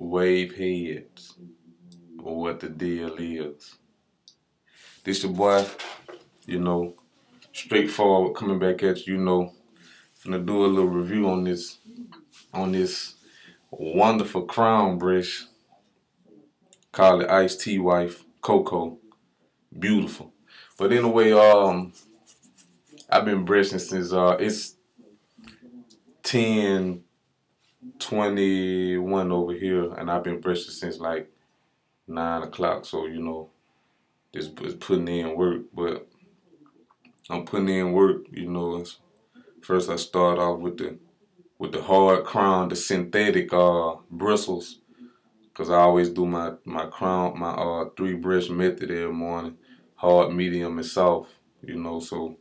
wave heads or what the deal is. This your boy, you know, straightforward coming back at you, you know, gonna do a little review on this on this wonderful crown brush. Call it Ice Tea Wife Cocoa. Beautiful. But anyway, um I've been brushing since uh it's 10 21 over here and I've been brushing since like nine o'clock so you know just putting in work but I'm putting in work you know. First I start off with the with the hard crown the synthetic uh bristles because I always do my my crown my uh three brush method every morning hard medium and soft you know. So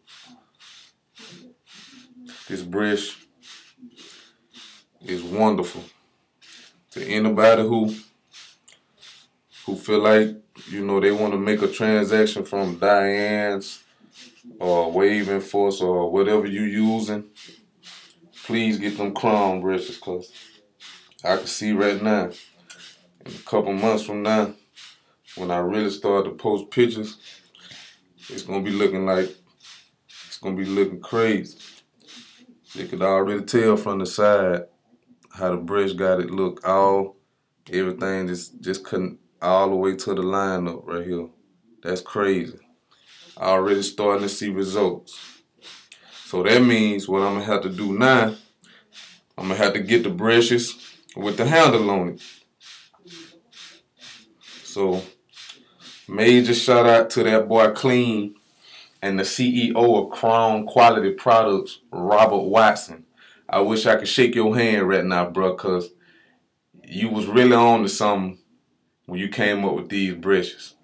this brush is wonderful. To anybody who who feel like, you know, they want to make a transaction from Diane's or Waving Force or whatever you using, please get them crown brushes because I can see right now, in a couple months from now, when I really start to post pictures, it's gonna be looking like it's gonna be looking crazy. You could already tell from the side how the brush got it look all everything just just couldn't all the way to the line up right here. That's crazy. Already starting to see results. So that means what I'm gonna have to do now, I'm gonna have to get the brushes with the handle on it. So major shout out to that boy Clean and the CEO of Crown Quality Products, Robert Watson. I wish I could shake your hand right now, bro, cause you was really on to something when you came up with these brushes.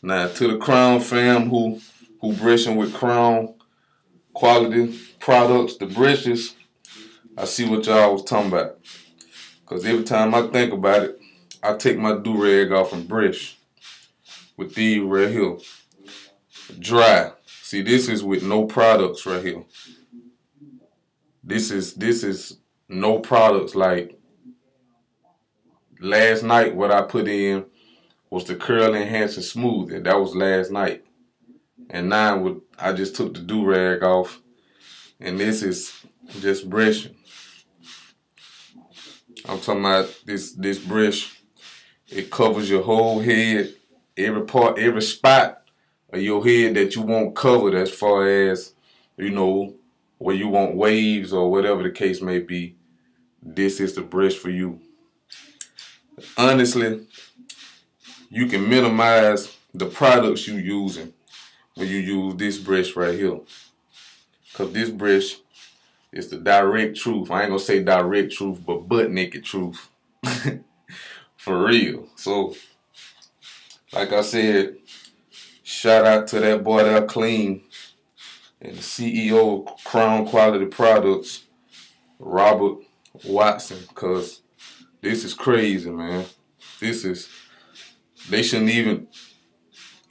Now to the Crown fam who who brushing with Crown quality products, the brushes, I see what y'all was talking about. Cause every time I think about it, I take my do-rag off and brush with these right here. Dry. See, this is with no products right here. This is this is no products like last night what I put in was the curl enhancing smooth and that was last night. And now with I just took the do rag off and this is just brushing. I'm talking about this this brush. It covers your whole head, every part, every spot of your head that you won't cover as far as, you know, where you want waves or whatever the case may be, this is the brush for you. Honestly, you can minimize the products you using when you use this brush right here. Cause this brush is the direct truth. I ain't gonna say direct truth, but butt naked truth. for real. So, like I said, shout out to that boy that clean and the CEO of Crown Quality Products, Robert Watson, because this is crazy, man. This is, they shouldn't even,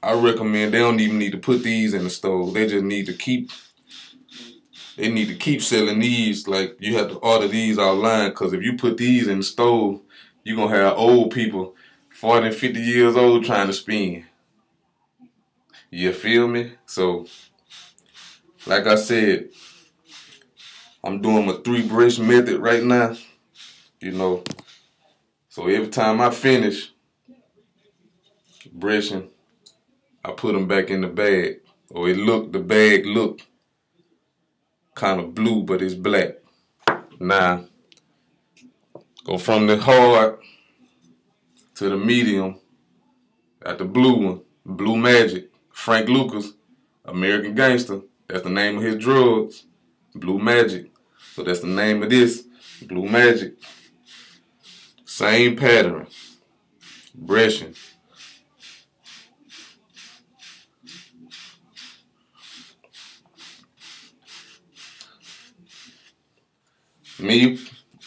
I recommend they don't even need to put these in the stove. They just need to keep, they need to keep selling these. Like, you have to order these online, because if you put these in the stove, you're going to have old people, 40 and 50 years old, trying to spin. You feel me? So, like I said, I'm doing my three brush method right now. You know, so every time I finish brushing, I put them back in the bag. Or it look, the bag look kind of blue, but it's black. Now, go from the hard to the medium, at the blue one, Blue Magic, Frank Lucas, American Gangster. That's the name of his drugs. Blue Magic. So that's the name of this. Blue Magic. Same pattern. Brushing. Me,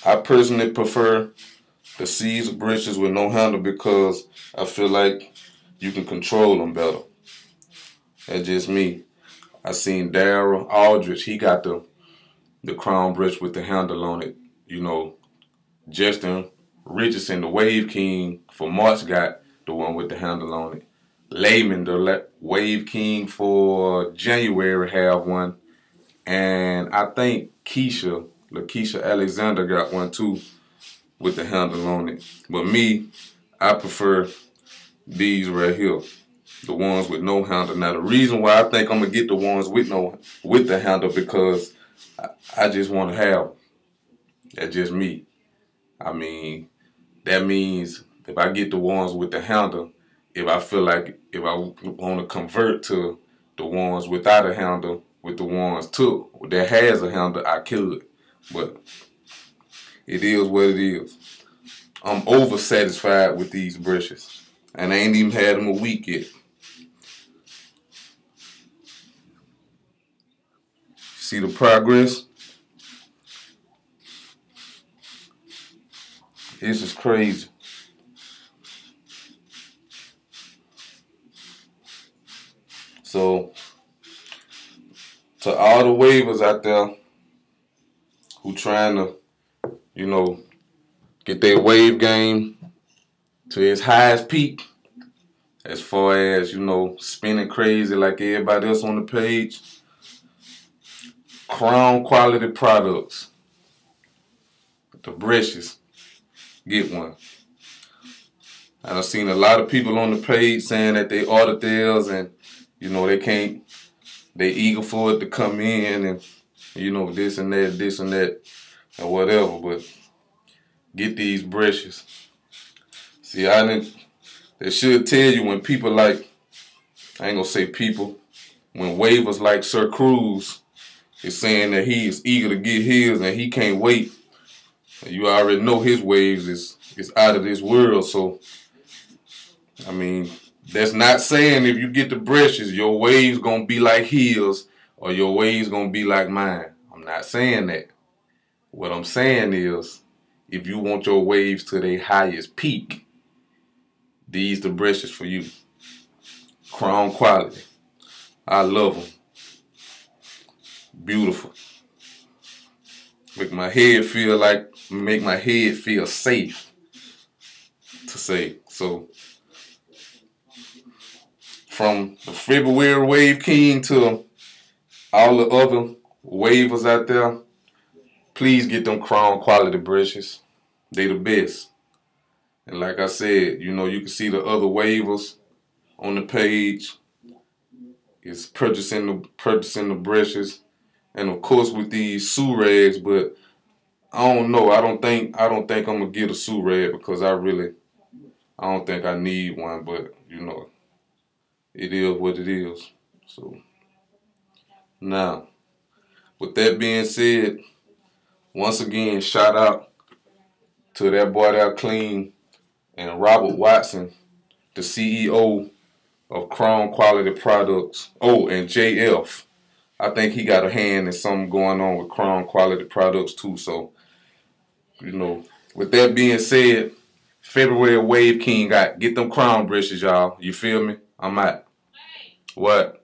I personally prefer the seeds brushes with no handle because I feel like you can control them better. That's just me. I seen Daryl Aldrich. He got the the crown bridge with the handle on it. You know, Justin Richardson, the Wave King for March, got the one with the handle on it. Layman, the Wave King for January, have one. And I think Keisha, Lakeisha Alexander got one too with the handle on it. But me, I prefer these right here. The ones with no handle. Now the reason why I think I'm gonna get the ones with no with the handle because I, I just want to have. That's just me. I mean, that means if I get the ones with the handle, if I feel like if I want to convert to the ones without a handle with the ones to that has a handle, I could. But it is what it is. I'm over satisfied with these brushes. And I ain't even had them a week yet. See the progress? This is crazy. So, to all the wavers out there who trying to, you know, get their wave game to its highest peak, as far as, you know, spinning crazy like everybody else on the page, Crown quality products, the brushes, get one. I've seen a lot of people on the page saying that they ordered theirs and you know they can't they eager for it to come in and you know this and that, this and that, or whatever. But get these brushes. See, I didn't. They should tell you when people like I ain't gonna say people when wavers like Sir Cruz is saying that he is eager to get his and he can't wait. You already know his waves is is out of this world. So I mean, that's not saying if you get the brushes, your waves gonna be like his or your waves gonna be like mine. I'm not saying that. What I'm saying is, if you want your waves to their highest peak, these the brushes for you. Crown quality. I love them. Beautiful. Make my head feel like, make my head feel safe to say. So from the February Wave King to all the other wavers out there, please get them crown quality brushes. They the best. And like I said, you know, you can see the other wavers on the page. It's purchasing the purchasing the brushes. And of course with these rags, but I don't know. I don't think I don't think I'm gonna get a rag because I really I don't think I need one, but you know, it is what it is. So now, with that being said, once again, shout out to that boy that clean and Robert Watson, the CEO of Crown Quality Products. Oh, and JF. I think he got a hand in something going on with Crown Quality Products too. So, you know, with that being said, February Wave King got get them crown brushes, y'all. You feel me? I'm out. What?